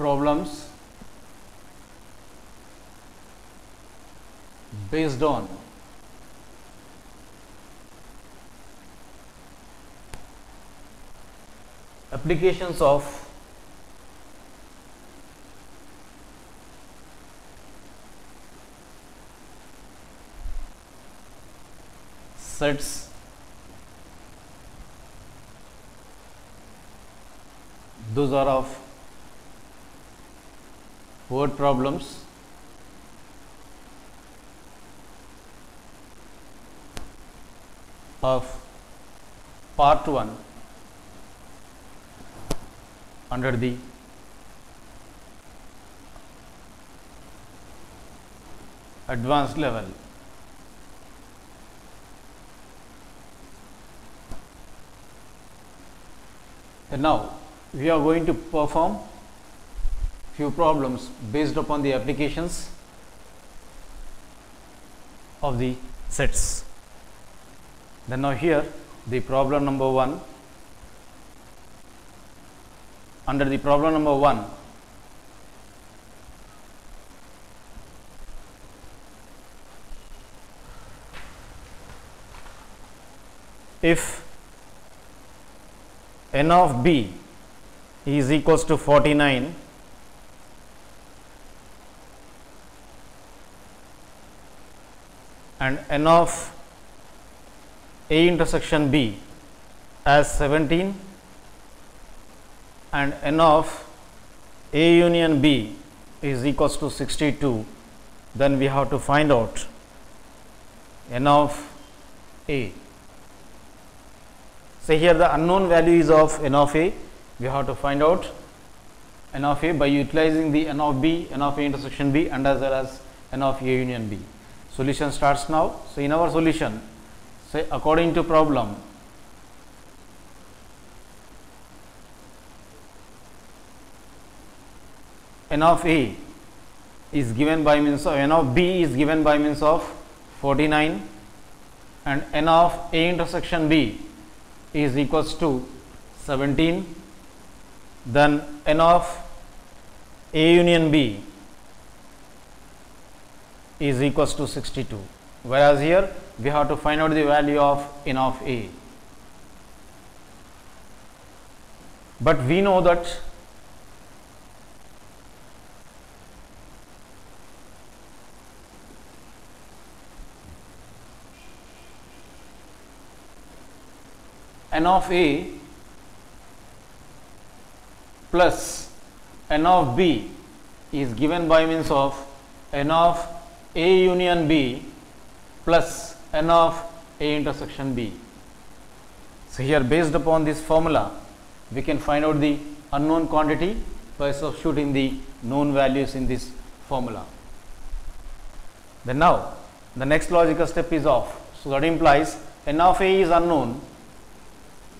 problems based on applications of sets those are of word problems. Of part 1 under the advanced level. And now we are going to perform few problems based upon the applications of the sets. Then now here the problem number 1 under the problem number 1 if n of b is equals to 49 and n of a intersection b as 17 and n of a union b is equals to 62 then we have to find out n of a. Say here the unknown value is of n of a we have to find out n of a by utilizing the n of b n of a intersection b and as well as n of a union b solution starts now. So in our solution say according to problem n of a is given by means of n of b is given by means of 49 and n of a intersection b is equals to 17 then n of a union b is equals to 62 whereas here we have to find out the value of n of a. But we know that n of a plus n of b is given by means of n of a union b plus n of a intersection b. So, here based upon this formula we can find out the unknown quantity by substituting the known values in this formula. Then now the next logical step is off. So, that implies n of a is unknown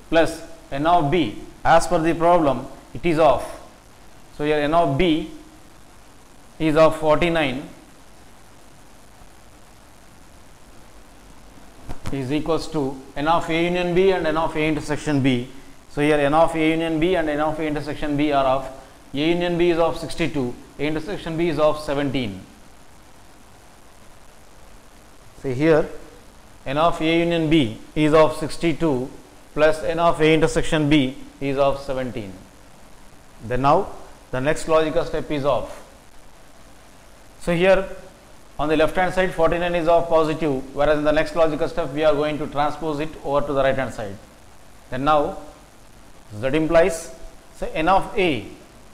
plus n of b as per the problem it is off. So, here n of b is of 49 is equals to n of a union b and n of a intersection b. So, here n of a union b and n of a intersection b are of a union b is of 62, a intersection b is of 17. See here n of a union b is of 62 plus n of a intersection b is of 17. Then now the next logical step is off. So, here on the left hand side 49 is of positive whereas in the next logical step we are going to transpose it over to the right hand side. Then now that implies so n of a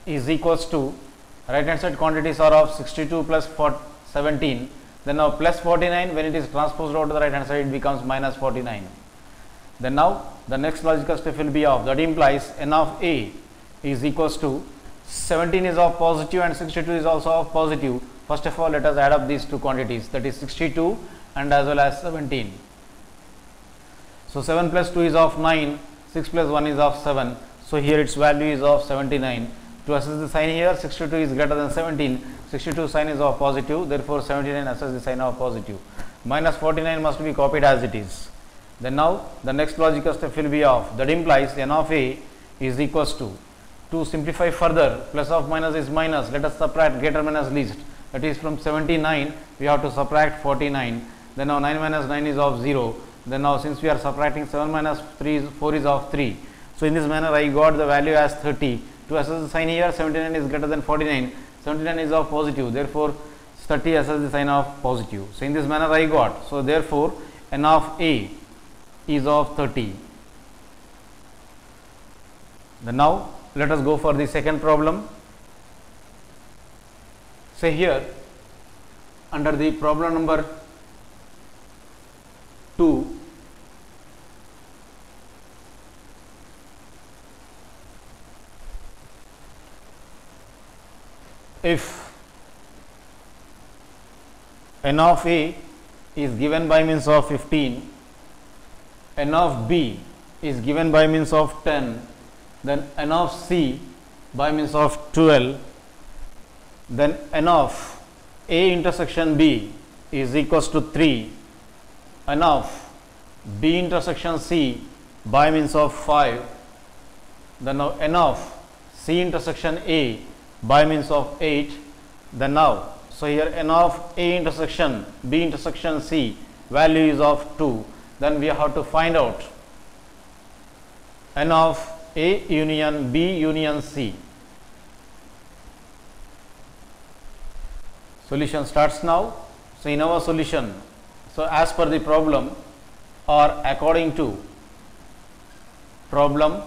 is equals to right hand side quantities are of 62 plus 17 then now plus 49 when it is transposed over to the right hand side it becomes minus 49. Then now the next logical step will be of that implies n of a is equals to 17 is of positive and 62 is also of positive. First of all, let us add up these two quantities that is 62 and as well as 17. So, 7 plus 2 is of 9, 6 plus 1 is of 7. So, here its value is of 79. To assess the sign here 62 is greater than 17, 62 sign is of positive therefore, 79 assess the sign of positive. Minus 49 must be copied as it is. Then now the next logical step will be of that implies n of a is equals to to simplify further plus of minus is minus let us subtract greater minus least that is from 79 we have to subtract 49 then now 9 minus 9 is of 0 then now since we are subtracting 7 minus 3 is 4 is of 3 so in this manner I got the value as 30 to assess the sign here 79 is greater than 49 79 is of positive. Therefore 30 assess the sign of positive. So in this manner I got. So therefore n of a is of 30 then now let us go for the second problem. Say here under the problem number 2 if n of a is given by means of 15 n of b is given by means of 10 then n of c by means of 12 then n of a intersection b is equals to 3 n of b intersection c by means of 5 then now n of c intersection a by means of 8 then now so here n of a intersection b intersection c value is of 2 then we have to find out n of a union B union C. Solution starts now. So, in our solution, so as per the problem or according to problem,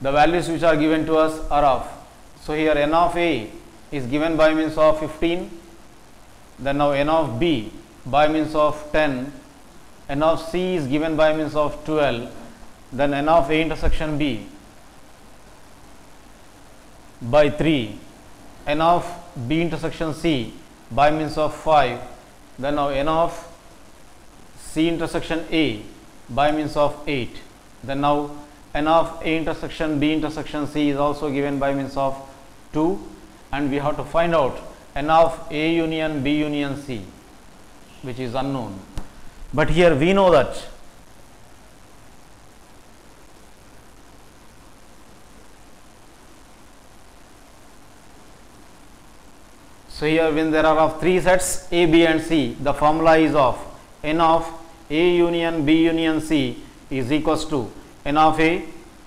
the values which are given to us are of. So, here n of A is given by means of 15, then now n of B by means of 10, n of C is given by means of 12 then n of A intersection B by 3 n of B intersection C by means of 5 then now n of C intersection A by means of 8 then now n of A intersection B intersection C is also given by means of 2 and we have to find out n of A union B union C which is unknown. But here we know that So, here when there are of three sets A, B and C, the formula is of n of A union B union C is equals to n of A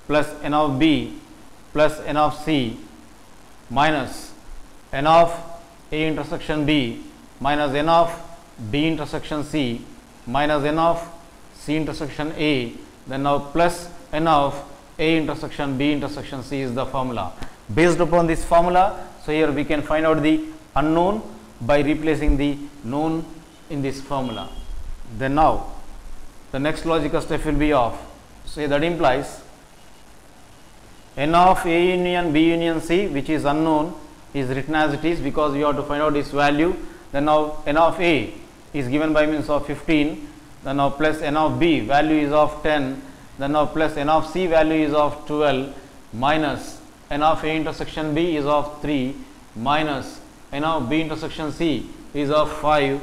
plus n of B plus n of C minus n of A intersection B minus n of B intersection C minus n of C intersection A then now plus n of A intersection B intersection C is the formula. Based upon this formula, so here we can find out the unknown by replacing the known in this formula. Then now the next logical step will be of say that implies n of a union b union c which is unknown is written as it is because we have to find out its value. Then now n of a is given by means of 15 then now plus n of b value is of 10 then now plus n of c value is of 12 minus n of a intersection b is of 3 minus n of B intersection C is of 5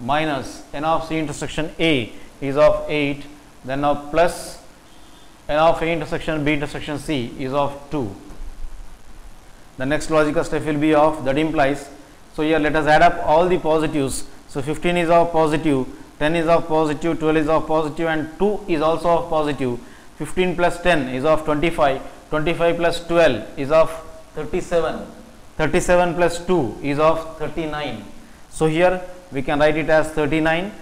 minus n of C intersection A is of 8 then now plus n of A intersection B intersection C is of 2. The next logical step will be of that implies. So, here let us add up all the positives. So, 15 is of positive, 10 is of positive, 12 is of positive and 2 is also of positive. 15 plus 10 is of 25, 25 plus 12 is of 37 37 plus 2 is of 39. So, here we can write it as 39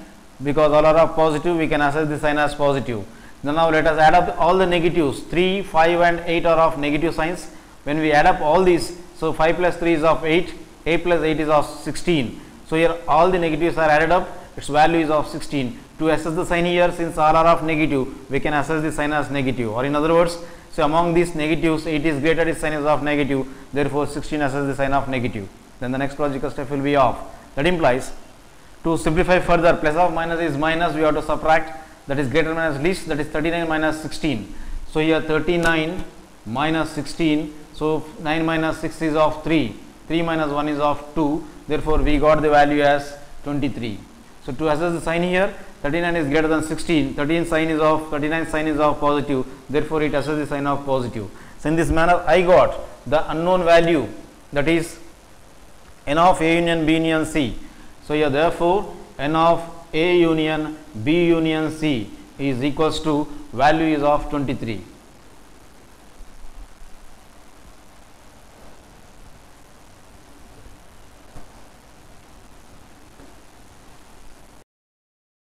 because all are of positive we can assess the sign as positive. Then now let us add up all the negatives 3, 5 and 8 are of negative signs. When we add up all these, so 5 plus 3 is of 8, 8 plus 8 is of 16. So, here all the negatives are added up its value is of 16. To assess the sign here since all are of negative we can assess the sign as negative or in other words so, among these negatives 8 is greater its sign is of negative. Therefore, 16 assesses the sign of negative. Then the next logical step will be of. That implies to simplify further plus of minus is minus we have to subtract. That is greater minus least that is 39 minus 16. So, here 39 minus 16 so 9 minus 6 is of 3 3 minus 1 is of 2 therefore, we got the value as 23. So, So, to assess the sign here 39 is greater than 16, 13 sign is of 39 sign is of positive, therefore, it assesses the sign of positive. So, in this manner I got the unknown value that is n of A union B union C. So, here therefore, n of A union B union C is equals to value is of 23.